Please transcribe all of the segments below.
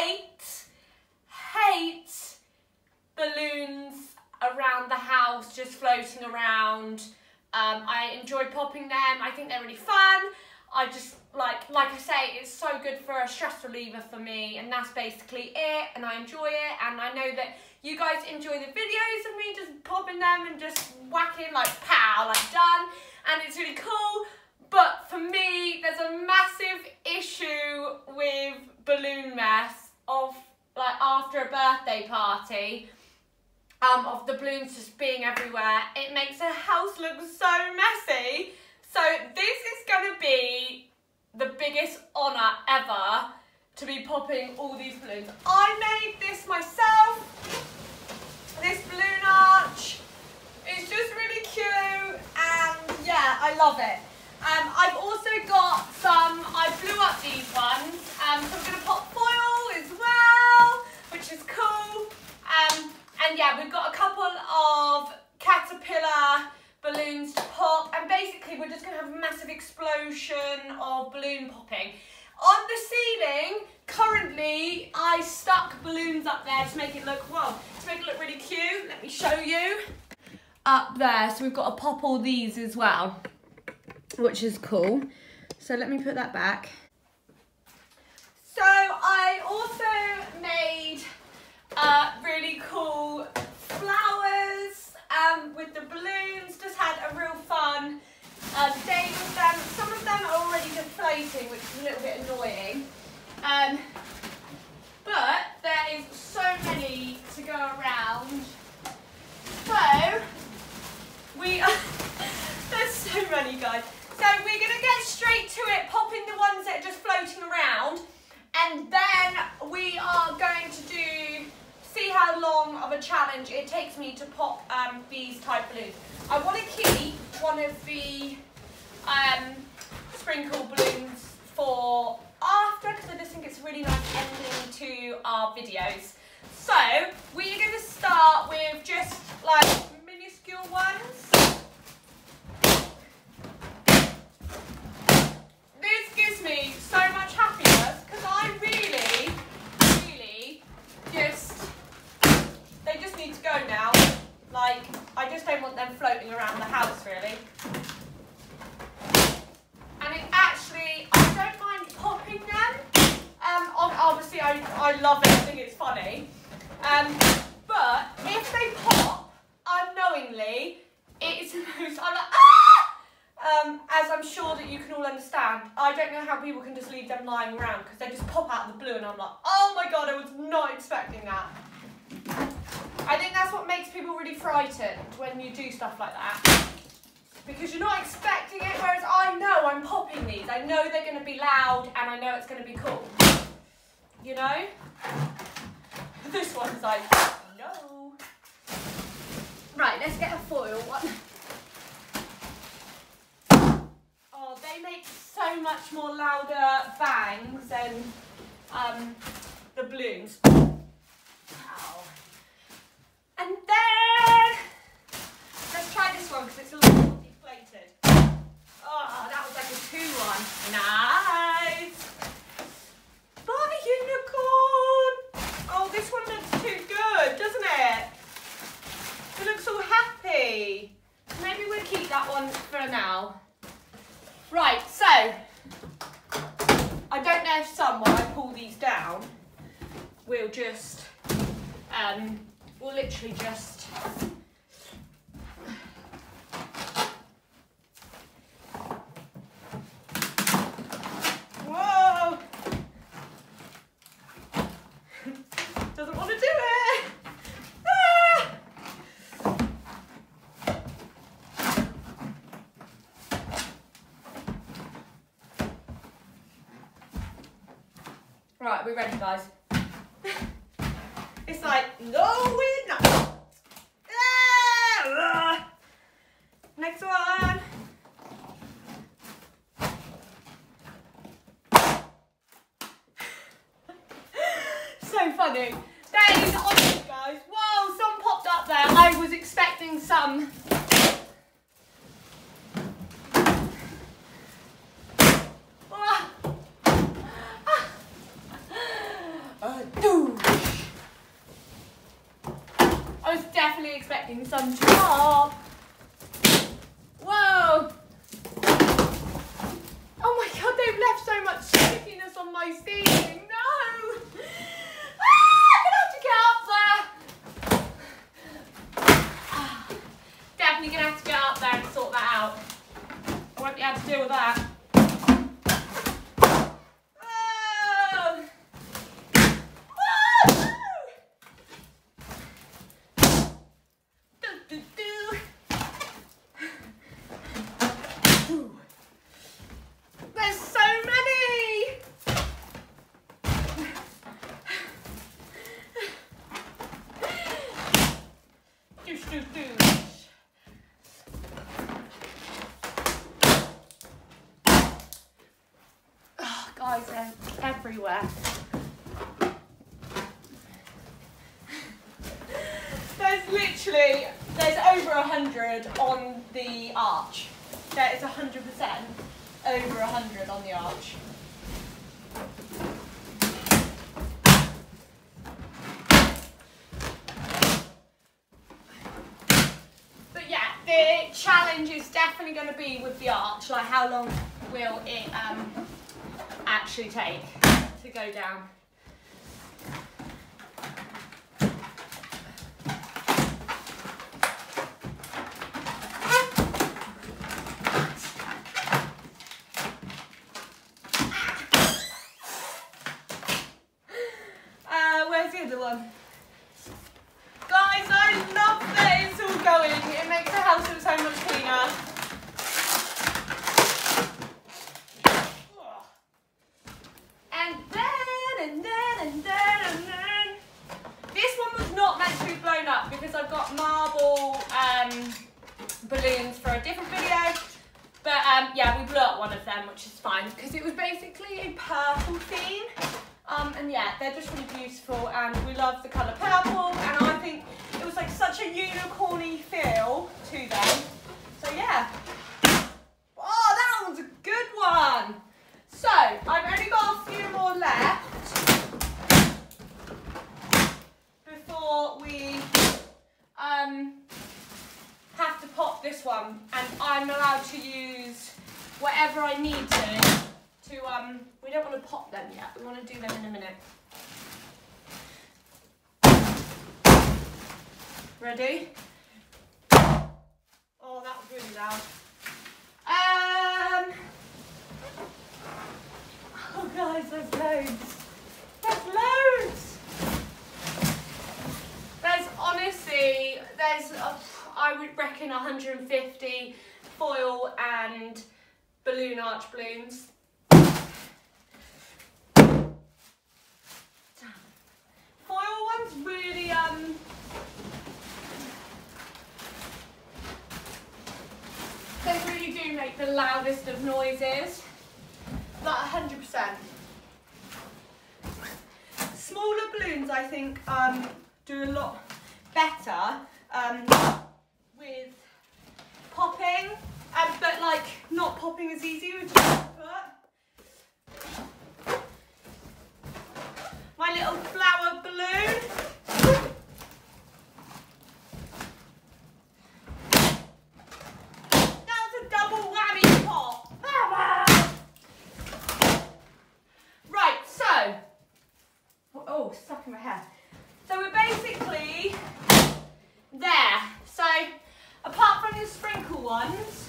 hate, hate balloons around the house just floating around. Um, I enjoy popping them. I think they're really fun. I just like like I say, it's so good for a stress reliever for me, and that's basically it. And I enjoy it, and I know that you guys enjoy the videos of me just popping them and just whacking like pow, like done, and it's really cool. But for me, there's a massive issue with balloon mess of like after a birthday party. Um, of the balloons just being everywhere. It makes the house look so messy. So this is going to be the biggest honour ever to be popping all these balloons. I made this myself, this balloon arch. It's just really cute and yeah, I love it. Um, I've also got some, I blew up these ones, um, so I'm going to pop which is cool. Um, and yeah, we've got a couple of caterpillar balloons to pop and basically we're just going to have a massive explosion of balloon popping. On the ceiling, currently I stuck balloons up there to make it look, well, to make it look really cute. Let me show you. Up there, so we've got to pop all these as well, which is cool. So let me put that back. So I also made uh, really cool flowers um, with the balloons. Just had a real fun uh, day with them. Some of them are already deflating, which is a little bit annoying. Um, but there is so many to go around. So, we are, there's so many guys. So we're gonna get straight to it, popping the ones that are just floating around. And then we are going to do, see how long of a challenge it takes me to pop um, these type balloons. I want to keep one of the um, sprinkle balloons for after because I just think it's a really nice ending to our videos. So we're going to start with just like minuscule ones. This gives me so much happiness because I really, really just, they just need to go now. Like, I just don't want them floating around the house really. And it actually, I don't mind popping them. Um, obviously I, love it, I think it's funny. Um, but if they pop unknowingly, it is the most, I'm like, ah! Um, as I'm sure that you can all understand, I don't know how people can just leave them lying around because they just pop out of the blue and I'm like, oh my god, I was not expecting that. I think that's what makes people really frightened when you do stuff like that. Because you're not expecting it, whereas I know I'm popping these. I know they're going to be loud and I know it's going to be cool. You know? This one's like, no. Right, let's get a foil one. Oh, they make so much more louder bangs than um, the balloons. Ow. And then, let's try this one because it's a little more deflated. Oh, that was like a two one. Nice. Bye, unicorn. Oh, this one looks too good, doesn't it? It looks all happy. Maybe we'll keep that one for now. Right, so, If some, when I pull these down, we'll just, um, will literally just Whoa! Doesn't want to do it. Ah! Right, we're ready, guys. it's like, no, we're not. Ah! Next one. so funny. That is guys. Whoa, some popped up there. I was expecting some. definitely expecting some chop. Everywhere. There's literally, there's over a hundred on the arch. There is a hundred percent over a hundred on the arch. But yeah, the challenge is definitely going to be with the arch. Like, how long will it um, actually take to go down? Uh, where's the other one? Guys, I love that it's all going. It makes the house look so much cleaner. And then, and then, and then, and then. This one was not meant to be blown up because I've got marble um, balloons for a different video. But um, yeah, we blew up one of them, which is fine because it was basically a purple theme. Um, and yeah, they're just really beautiful and we love the colour purple and I think it was like such a unicorny feel to them. So yeah. Oh, that one's a good one. So, I've only got a few more left before we um, have to one and I'm allowed to use whatever I need to to um we don't want to pop them yet we want to do them in a minute. Ready? Oh that was really loud. Um oh guys there's loads. There's loads. There's honestly there's uh, I would reckon 150 foil and balloon arch balloons foil ones really um they really do make the loudest of noises. Like 100% smaller balloons I think um do a lot better um with popping but like not popping as easy with my little flower balloon. That was a double whammy pop. Ah! Right, so, oh, stuck in my hair. So we're basically there. So, apart from the sprinkle ones,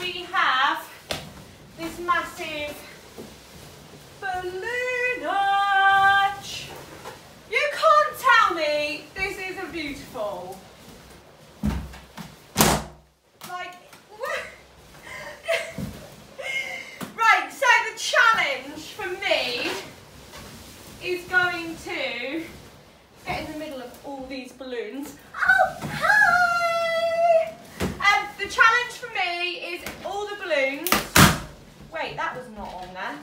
we have this massive balloon arch. You can't tell me this isn't beautiful. Like, right, so the challenge for me is going to get in the middle of all these balloons. Oh, hi! Um, the challenge for me is all the balloons. Wait, that was not on there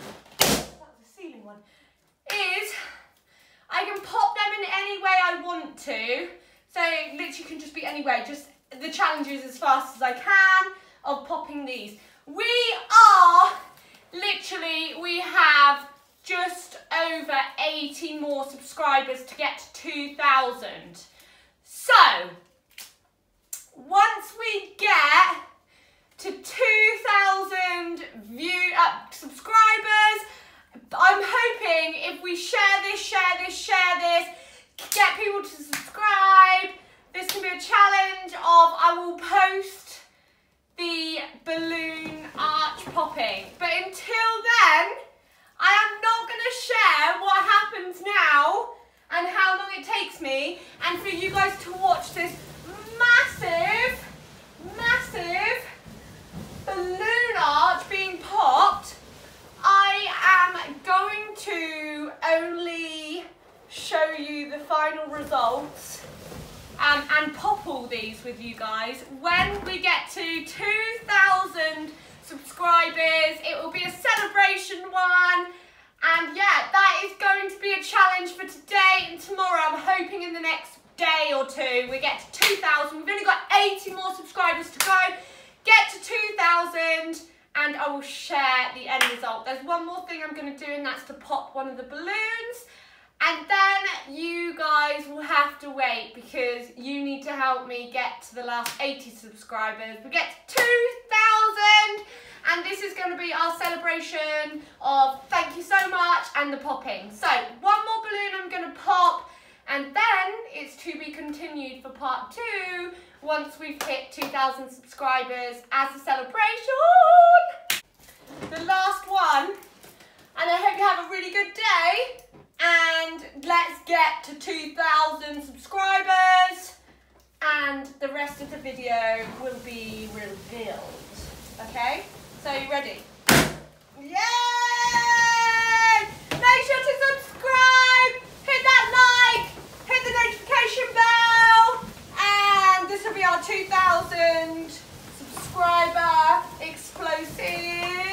ceiling one, is I can pop them in any way I want to. So it literally can just be any way. Just the challenge is as I can of popping these. We are literally, we have just over 80 more subscribers to get to 2,000. So, once we get to 2,000 view uh, subscribers, I'm hoping if we share this, share this, share this, get people to subscribe, this can be a challenge of I will post the balloon arch popping. But until then, I am not going to share what happens now and how long it takes me and for you guys to watch this massive, massive balloon arch being popped. I am going to only show you the final results um, and pop all these with you guys. When we get to 2,000 subscribers, it will be a celebration one. And yeah, that is going to be a challenge for today and tomorrow. I'm hoping in the next day or two we get to 2,000. We've only got 80 more subscribers to go. Get to 2,000 and I will share the end result. There's one more thing I'm going to do and that's to pop one of the balloons. And then you guys will have to wait because you need to help me get to the last 80 subscribers. We get to 2,000 and this is going to be our celebration of thank you so much and the popping. So one more balloon I'm going to pop and then it's to be continued for part two once we've hit 2,000 subscribers as a celebration. The last one and I hope you have a really good day and let's get to 2,000 subscribers and the rest of the video will be revealed. Okay, so you ready? Yay! Make sure to subscribe, hit that like, hit the notification bell, and this will be our 2,000 subscriber explosive